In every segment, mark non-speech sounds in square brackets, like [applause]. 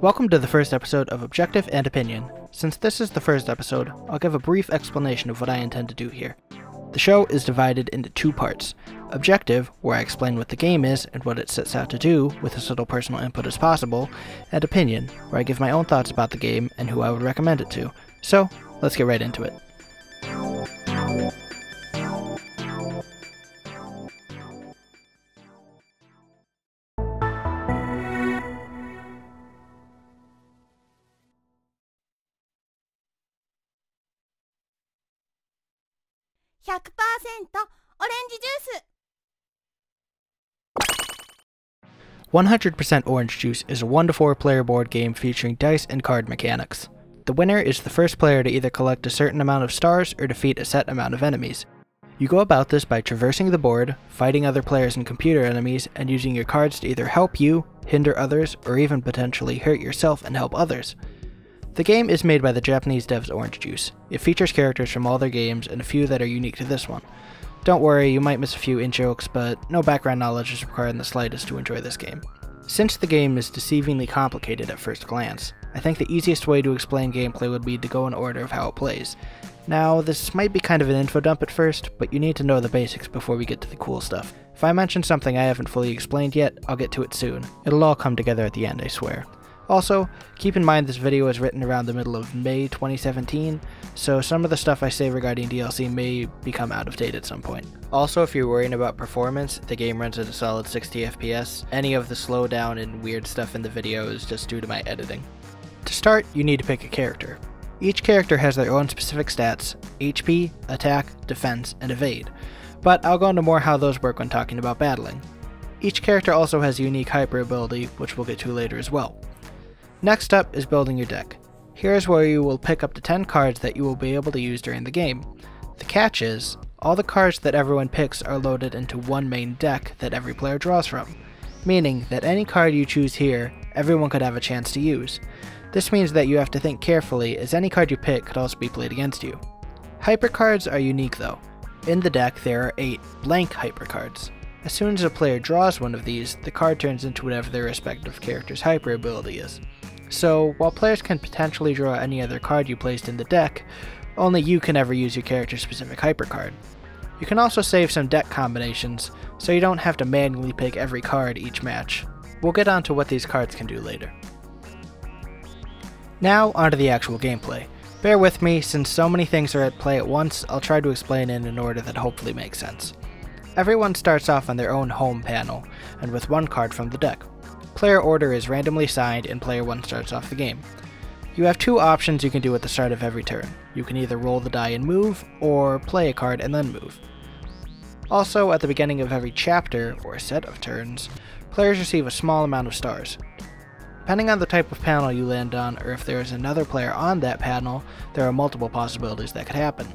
Welcome to the first episode of Objective and Opinion. Since this is the first episode, I'll give a brief explanation of what I intend to do here. The show is divided into two parts Objective, where I explain what the game is and what it sets out to do with as little personal input as possible, and Opinion, where I give my own thoughts about the game and who I would recommend it to. So, let's get right into it. percent オレンジジュース 100% Orange Juice is a 1 to 4 player board game featuring dice and card mechanics. The winner is the first player to either collect a certain amount of stars or defeat a set amount of enemies. You go about this by traversing the board, fighting other players and computer enemies, and using your cards to either help you, hinder others, or even potentially hurt yourself and help others. The game is made by the Japanese devs Orange Juice. It features characters from all their games and a few that are unique to this one. Don't worry, you might miss a few in jokes, but no background knowledge is required in the slightest to enjoy this game. Since the game is deceivingly complicated at first glance, I think the easiest way to explain gameplay would be to go in order of how it plays. Now, this might be kind of an info dump at first, but you need to know the basics before we get to the cool stuff. If I mention something I haven't fully explained yet, I'll get to it soon. It'll all come together at the end, I swear. Also, keep in mind this video is written around the middle of May 2017, so some of the stuff I say regarding DLC may become out of date at some point. Also, if you're worrying about performance, the game runs at a solid 60 FPS. Any of the slowdown and weird stuff in the video is just due to my editing. To start, you need to pick a character. Each character has their own specific stats HP, attack, defense, and evade, but I'll go into more how those work when talking about battling. Each character also has a unique hyper ability, which we'll get to later as well. Next up is building your deck. Here's where you will pick up to 10 cards that you will be able to use during the game. The catch is, all the cards that everyone picks are loaded into one main deck that every player draws from, meaning that any card you choose here, everyone could have a chance to use. This means that you have to think carefully, as any card you pick could also be played against you. Hyper cards are unique though. In the deck, there are 8 blank hyper cards. As soon as a player draws one of these, the card turns into whatever their respective character's hyper ability is. So, while players can potentially draw any other card you placed in the deck, only you can ever use your character's specific hyper card. You can also save some deck combinations, so you don't have to manually pick every card each match. We'll get onto what these cards can do later. Now, onto the actual gameplay. Bear with me, since so many things are at play at once, I'll try to explain in an order that hopefully makes sense. Everyone starts off on their own home panel, and with one card from the deck. Player order is randomly signed and player 1 starts off the game. You have two options you can do at the start of every turn. You can either roll the die and move, or play a card and then move. Also, at the beginning of every chapter, or set of turns, players receive a small amount of stars. Depending on the type of panel you land on, or if there is another player on that panel, there are multiple possibilities that could happen.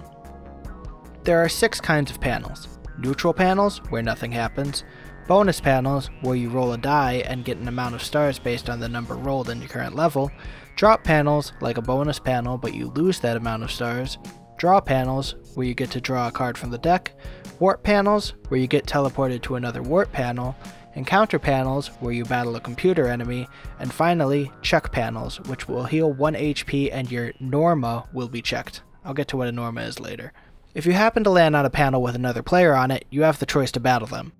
There are six kinds of panels. Neutral panels, where nothing happens, bonus panels, where you roll a die and get an amount of stars based on the number rolled in your current level, drop panels, like a bonus panel but you lose that amount of stars, draw panels, where you get to draw a card from the deck, warp panels, where you get teleported to another warp panel, encounter panels, where you battle a computer enemy, and finally, check panels, which will heal 1 HP and your Norma will be checked. I'll get to what a Norma is later. If you happen to land on a panel with another player on it, you have the choice to battle them.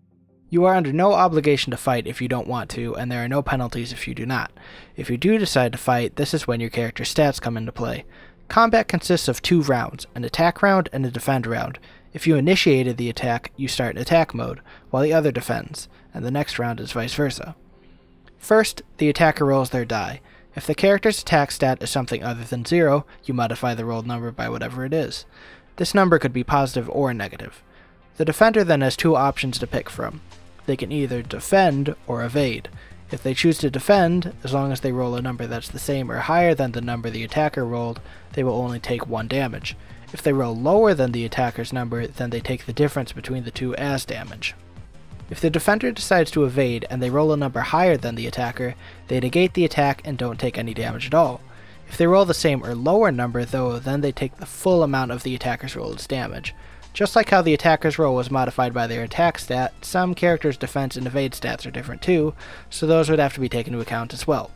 You are under no obligation to fight if you don't want to, and there are no penalties if you do not. If you do decide to fight, this is when your character's stats come into play. Combat consists of two rounds, an attack round and a defend round. If you initiated the attack, you start in attack mode, while the other defends, and the next round is vice versa. First, the attacker rolls their die. If the character's attack stat is something other than zero, you modify the rolled number by whatever it is. This number could be positive or negative. The defender then has two options to pick from. They can either defend or evade. If they choose to defend, as long as they roll a number that's the same or higher than the number the attacker rolled, they will only take one damage. If they roll lower than the attacker's number, then they take the difference between the two as damage. If the defender decides to evade and they roll a number higher than the attacker, they negate the attack and don't take any damage at all. If they roll the same or lower number though, then they take the full amount of the attacker's roll as damage. Just like how the attacker's roll was modified by their attack stat, some characters' defense and evade stats are different too, so those would have to be taken into account as well.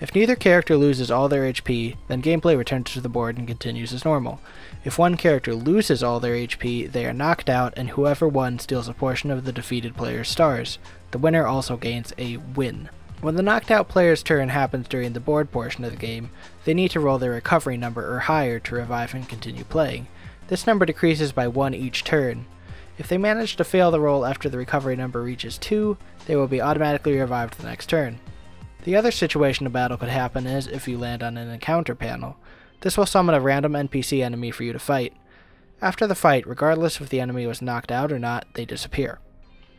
If neither character loses all their HP, then gameplay returns to the board and continues as normal. If one character loses all their HP, they are knocked out and whoever won steals a portion of the defeated player's stars. The winner also gains a win. When the knocked out player's turn happens during the board portion of the game, they need to roll their recovery number or higher to revive and continue playing. This number decreases by 1 each turn. If they manage to fail the roll after the recovery number reaches 2, they will be automatically revived the next turn. The other situation a battle could happen is if you land on an encounter panel. This will summon a random NPC enemy for you to fight. After the fight, regardless if the enemy was knocked out or not, they disappear.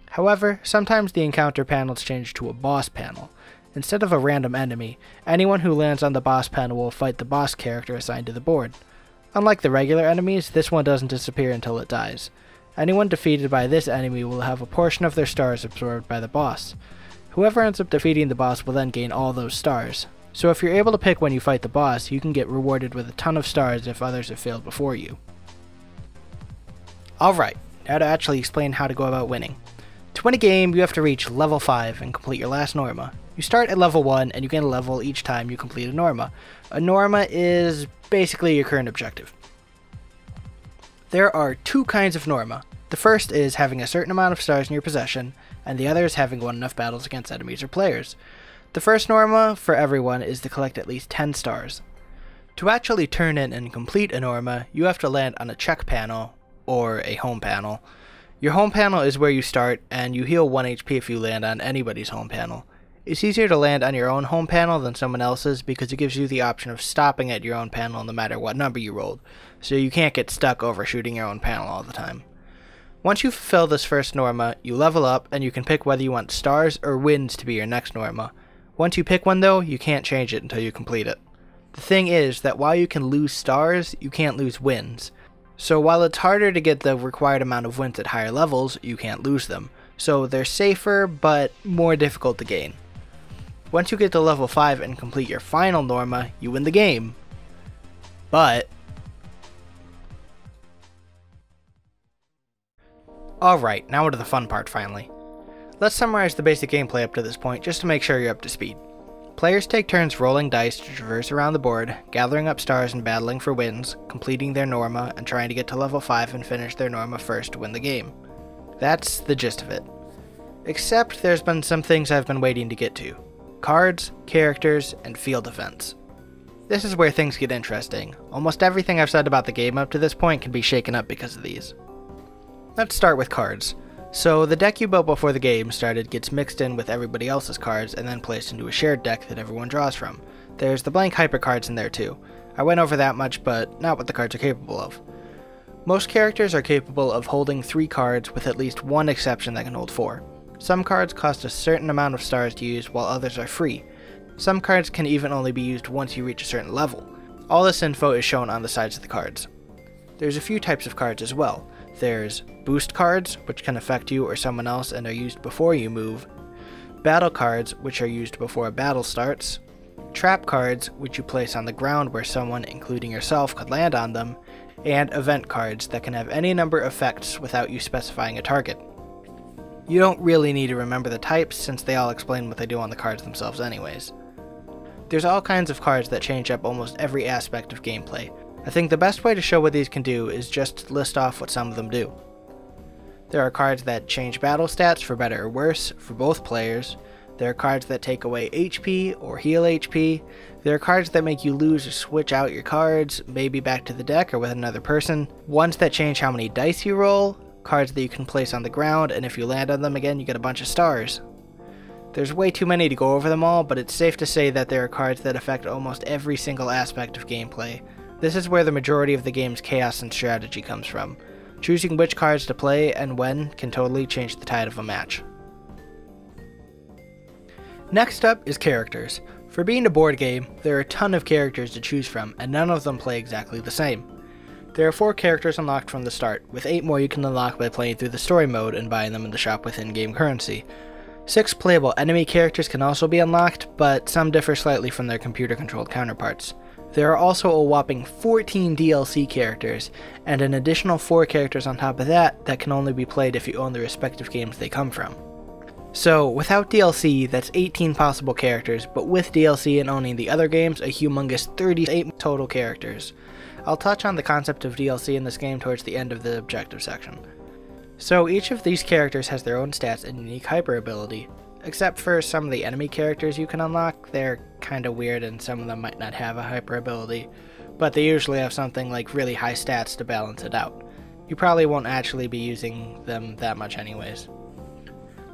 However, sometimes the encounter panels change to a boss panel. Instead of a random enemy, anyone who lands on the boss panel will fight the boss character assigned to the board. Unlike the regular enemies, this one doesn't disappear until it dies. Anyone defeated by this enemy will have a portion of their stars absorbed by the boss. Whoever ends up defeating the boss will then gain all those stars. So if you're able to pick when you fight the boss, you can get rewarded with a ton of stars if others have failed before you. Alright, now to actually explain how to go about winning. To win a game, you have to reach level 5 and complete your last Norma. You start at level 1 and you gain a level each time you complete a Norma. A Norma is basically your current objective. There are two kinds of Norma. The first is having a certain amount of stars in your possession, and the other is having won enough battles against enemies or players. The first Norma for everyone is to collect at least 10 stars. To actually turn in and complete a Norma, you have to land on a check panel, or a home panel, your home panel is where you start, and you heal 1 HP if you land on anybody's home panel. It's easier to land on your own home panel than someone else's because it gives you the option of stopping at your own panel no matter what number you rolled, so you can't get stuck overshooting your own panel all the time. Once you fulfill this first Norma, you level up and you can pick whether you want stars or wins to be your next Norma. Once you pick one though, you can't change it until you complete it. The thing is that while you can lose stars, you can't lose wins. So while it's harder to get the required amount of wins at higher levels, you can't lose them. So they're safer, but more difficult to gain. Once you get to level 5 and complete your final Norma, you win the game. But... Alright, now to the fun part finally. Let's summarize the basic gameplay up to this point just to make sure you're up to speed. Players take turns rolling dice to traverse around the board, gathering up stars and battling for wins, completing their Norma, and trying to get to level 5 and finish their Norma first to win the game. That's the gist of it. Except there's been some things I've been waiting to get to. Cards, characters, and field events. This is where things get interesting. Almost everything I've said about the game up to this point can be shaken up because of these. Let's start with cards. So the deck you built before the game started gets mixed in with everybody else's cards and then placed into a shared deck that everyone draws from. There's the blank hyper cards in there too. I went over that much, but not what the cards are capable of. Most characters are capable of holding 3 cards with at least one exception that can hold 4. Some cards cost a certain amount of stars to use while others are free. Some cards can even only be used once you reach a certain level. All this info is shown on the sides of the cards. There's a few types of cards as well. There's boost cards, which can affect you or someone else and are used before you move, battle cards, which are used before a battle starts, trap cards, which you place on the ground where someone, including yourself, could land on them, and event cards that can have any number of effects without you specifying a target. You don't really need to remember the types since they all explain what they do on the cards themselves anyways. There's all kinds of cards that change up almost every aspect of gameplay, I think the best way to show what these can do is just list off what some of them do. There are cards that change battle stats for better or worse for both players. There are cards that take away HP or heal HP. There are cards that make you lose or switch out your cards, maybe back to the deck or with another person. Ones that change how many dice you roll. Cards that you can place on the ground, and if you land on them again, you get a bunch of stars. There's way too many to go over them all, but it's safe to say that there are cards that affect almost every single aspect of gameplay, this is where the majority of the game's chaos and strategy comes from. Choosing which cards to play and when can totally change the tide of a match. Next up is characters. For being a board game, there are a ton of characters to choose from, and none of them play exactly the same. There are 4 characters unlocked from the start, with 8 more you can unlock by playing through the story mode and buying them in the shop with in-game currency. 6 playable enemy characters can also be unlocked, but some differ slightly from their computer-controlled counterparts. There are also a whopping 14 DLC characters, and an additional 4 characters on top of that that can only be played if you own the respective games they come from. So, without DLC, that's 18 possible characters, but with DLC and owning the other games, a humongous 38 total characters. I'll touch on the concept of DLC in this game towards the end of the objective section. So, each of these characters has their own stats and unique hyper ability, except for some of the enemy characters you can unlock, they're kinda weird and some of them might not have a hyper ability, but they usually have something like really high stats to balance it out. You probably won't actually be using them that much anyways.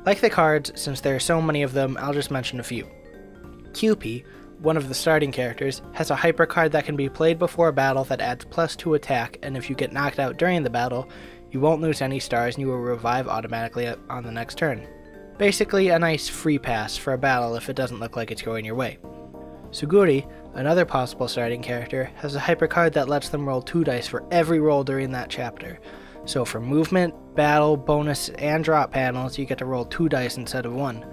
Like the cards, since there are so many of them, I'll just mention a few. QP, one of the starting characters, has a hyper card that can be played before a battle that adds plus 2 attack, and if you get knocked out during the battle, you won't lose any stars and you will revive automatically on the next turn. Basically, a nice free pass for a battle if it doesn't look like it's going your way. Suguri, another possible starting character, has a hyper card that lets them roll 2 dice for every roll during that chapter, so for movement, battle, bonus, and drop panels, you get to roll two dice instead of one.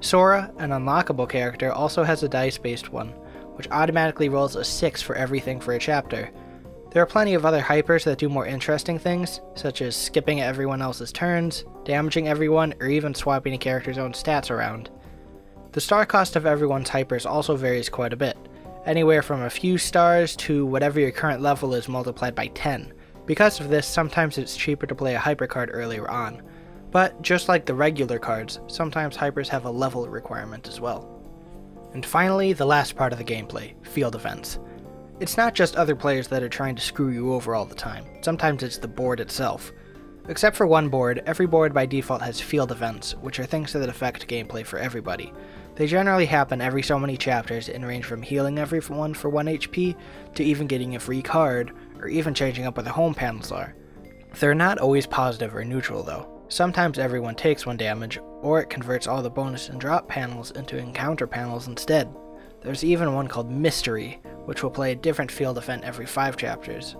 Sora, an unlockable character, also has a dice-based one, which automatically rolls a 6 for everything for a chapter. There are plenty of other hypers that do more interesting things, such as skipping everyone else's turns, damaging everyone, or even swapping a character's own stats around. The star cost of everyone's hypers also varies quite a bit, anywhere from a few stars to whatever your current level is multiplied by 10, because of this, sometimes it's cheaper to play a hyper card earlier on. But just like the regular cards, sometimes hypers have a level requirement as well. And finally, the last part of the gameplay, field events. It's not just other players that are trying to screw you over all the time, sometimes it's the board itself. Except for one board, every board by default has field events, which are things that affect gameplay for everybody. They generally happen every so many chapters and range from healing everyone for 1 HP to even getting a free card, or even changing up what the home panels are. They're not always positive or neutral though. Sometimes everyone takes one damage, or it converts all the bonus and drop panels into encounter panels instead. There's even one called Mystery, which will play a different field event every 5 chapters.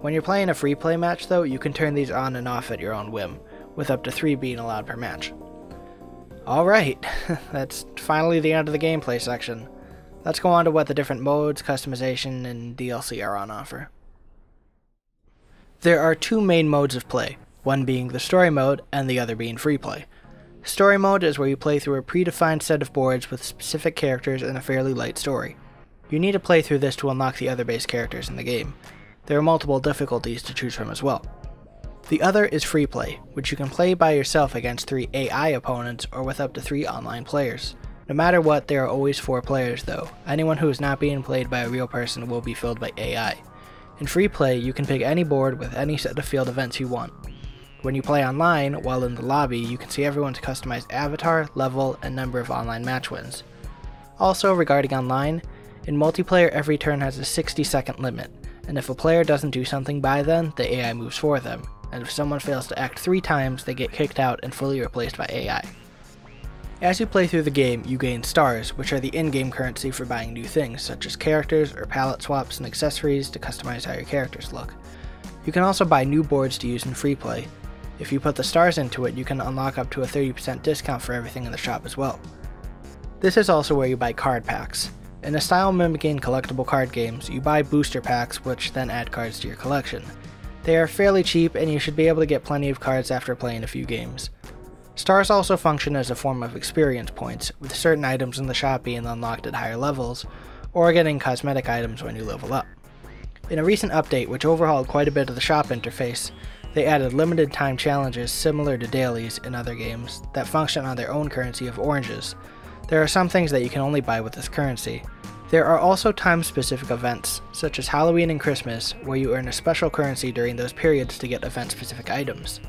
When you're playing a free play match though, you can turn these on and off at your own whim, with up to 3 being allowed per match. Alright, [laughs] that's finally the end of the gameplay section. Let's go on to what the different modes, customization, and DLC are on offer. There are two main modes of play, one being the story mode and the other being free play. Story mode is where you play through a predefined set of boards with specific characters and a fairly light story. You need to play through this to unlock the other base characters in the game. There are multiple difficulties to choose from as well. The other is free play, which you can play by yourself against three AI opponents or with up to three online players. No matter what, there are always four players though. Anyone who is not being played by a real person will be filled by AI. In free play, you can pick any board with any set of field events you want. When you play online, while in the lobby, you can see everyone's customized avatar, level, and number of online match wins. Also, regarding online, in multiplayer every turn has a 60 second limit, and if a player doesn't do something by then, the AI moves for them, and if someone fails to act three times, they get kicked out and fully replaced by AI. As you play through the game, you gain stars, which are the in-game currency for buying new things, such as characters or palette swaps and accessories to customize how your characters look. You can also buy new boards to use in free play. If you put the stars into it, you can unlock up to a 30% discount for everything in the shop as well. This is also where you buy card packs. In a style mimicking collectible card games, you buy booster packs which then add cards to your collection. They are fairly cheap and you should be able to get plenty of cards after playing a few games. Stars also function as a form of experience points, with certain items in the shop being unlocked at higher levels, or getting cosmetic items when you level up. In a recent update which overhauled quite a bit of the shop interface, they added limited time challenges similar to dailies in other games that function on their own currency of oranges. There are some things that you can only buy with this currency. There are also time specific events, such as Halloween and Christmas, where you earn a special currency during those periods to get event specific items.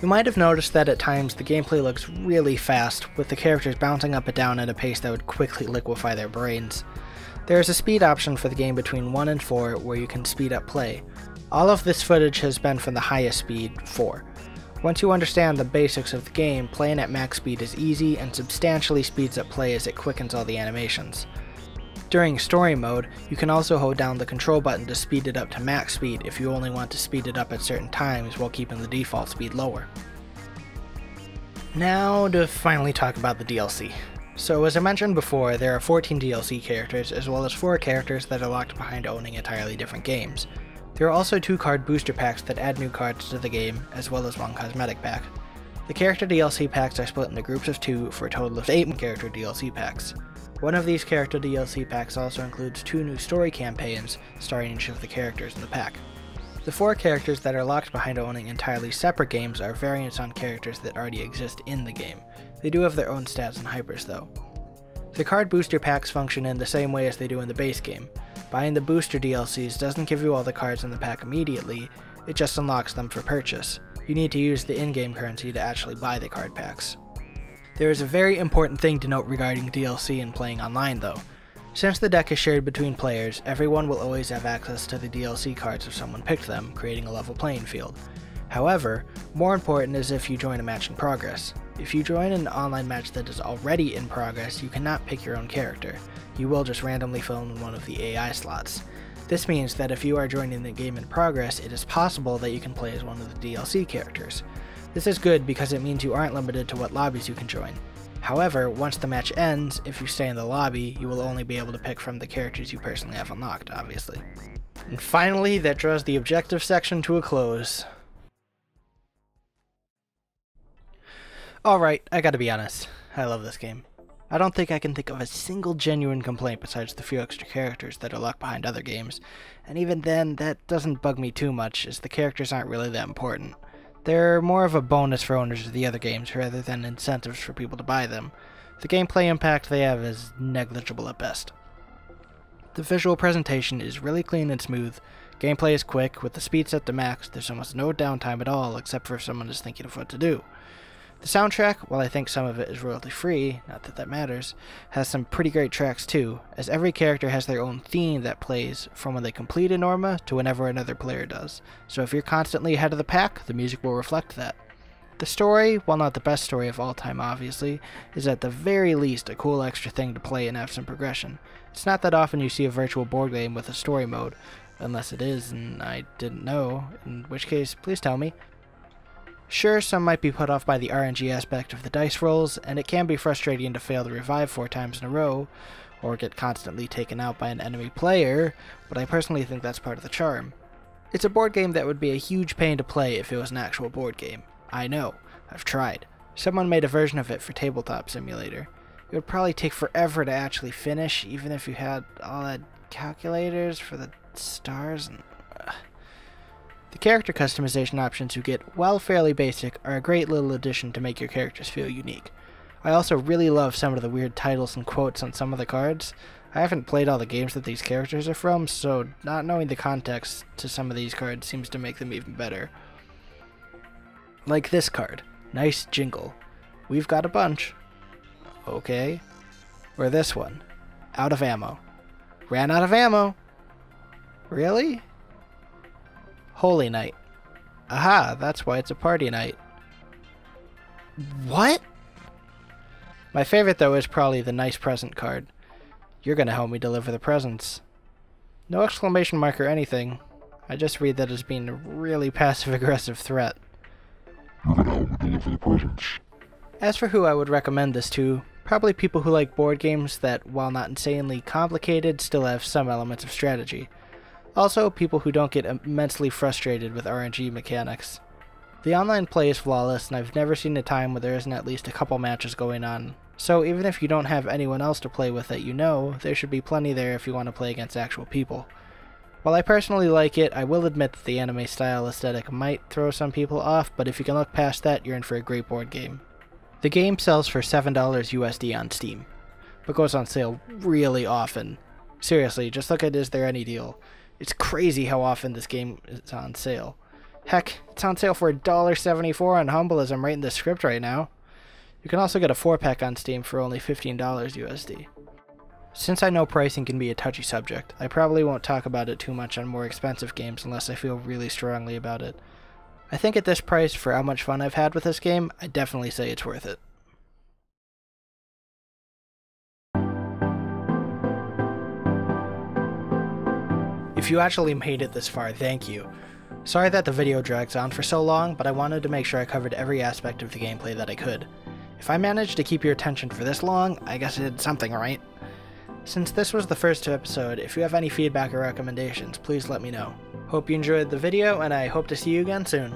You might have noticed that at times the gameplay looks really fast, with the characters bouncing up and down at a pace that would quickly liquefy their brains. There is a speed option for the game between 1 and 4 where you can speed up play. All of this footage has been from the highest speed, 4. Once you understand the basics of the game, playing at max speed is easy and substantially speeds up play as it quickens all the animations. During story mode, you can also hold down the control button to speed it up to max speed if you only want to speed it up at certain times while keeping the default speed lower. Now to finally talk about the DLC. So as I mentioned before, there are 14 DLC characters as well as 4 characters that are locked behind owning entirely different games. There are also two card booster packs that add new cards to the game, as well as one cosmetic pack. The character DLC packs are split into groups of two for a total of 8 character DLC packs. One of these character DLC packs also includes two new story campaigns starring each of the characters in the pack. The four characters that are locked behind owning entirely separate games are variants on characters that already exist in the game. They do have their own stats and hypers though. The card booster packs function in the same way as they do in the base game. Buying the booster DLCs doesn't give you all the cards in the pack immediately, it just unlocks them for purchase. You need to use the in-game currency to actually buy the card packs. There is a very important thing to note regarding DLC and playing online though. Since the deck is shared between players, everyone will always have access to the DLC cards if someone picked them, creating a level playing field. However, more important is if you join a match in progress. If you join an online match that is already in progress, you cannot pick your own character. You will just randomly fill in one of the AI slots. This means that if you are joining the game in progress, it is possible that you can play as one of the DLC characters. This is good because it means you aren't limited to what lobbies you can join. However, once the match ends, if you stay in the lobby, you will only be able to pick from the characters you personally have unlocked, obviously. And finally, that draws the objective section to a close. Alright, I gotta be honest. I love this game. I don't think I can think of a single genuine complaint besides the few extra characters that are locked behind other games, and even then, that doesn't bug me too much, as the characters aren't really that important. They're more of a bonus for owners of the other games rather than incentives for people to buy them. The gameplay impact they have is negligible at best. The visual presentation is really clean and smooth. Gameplay is quick, with the speed set to max, there's almost no downtime at all except for if someone is thinking of what to do. The soundtrack, while I think some of it is royalty free, not that that matters, has some pretty great tracks too, as every character has their own theme that plays from when they complete a Norma to whenever another player does. So if you're constantly ahead of the pack, the music will reflect that. The story, while not the best story of all time obviously, is at the very least a cool extra thing to play and have some progression. It's not that often you see a virtual board game with a story mode, unless it is and I didn't know, in which case please tell me. Sure, some might be put off by the RNG aspect of the dice rolls, and it can be frustrating to fail to revive four times in a row, or get constantly taken out by an enemy player, but I personally think that's part of the charm. It's a board game that would be a huge pain to play if it was an actual board game. I know, I've tried. Someone made a version of it for Tabletop Simulator. It would probably take forever to actually finish, even if you had all the calculators for the stars and the character customization options you get, while fairly basic, are a great little addition to make your characters feel unique. I also really love some of the weird titles and quotes on some of the cards. I haven't played all the games that these characters are from, so not knowing the context to some of these cards seems to make them even better. Like this card. Nice jingle. We've got a bunch. Okay. Or this one. Out of ammo. Ran out of ammo. Really? Holy Night. Aha, that's why it's a party night. What? My favorite, though, is probably the nice present card. You're gonna help me deliver the presents. No exclamation mark or anything. I just read that as being a really passive-aggressive threat. You're gonna help me deliver the presents. As for who I would recommend this to, probably people who like board games that, while not insanely complicated, still have some elements of strategy. Also, people who don't get immensely frustrated with RNG mechanics. The online play is flawless, and I've never seen a time where there isn't at least a couple matches going on. So even if you don't have anyone else to play with that you know, there should be plenty there if you want to play against actual people. While I personally like it, I will admit that the anime style aesthetic might throw some people off, but if you can look past that, you're in for a great board game. The game sells for $7 USD on Steam, but goes on sale really often. Seriously, just look at Is There Any Deal. It's crazy how often this game is on sale. Heck, it's on sale for $1.74 on Humble as I'm writing the script right now. You can also get a 4-pack on Steam for only $15 USD. Since I know pricing can be a touchy subject, I probably won't talk about it too much on more expensive games unless I feel really strongly about it. I think at this price, for how much fun I've had with this game, I definitely say it's worth it. If you actually made it this far, thank you. Sorry that the video drags on for so long, but I wanted to make sure I covered every aspect of the gameplay that I could. If I managed to keep your attention for this long, I guess I did something right. Since this was the first episode, if you have any feedback or recommendations, please let me know. Hope you enjoyed the video, and I hope to see you again soon.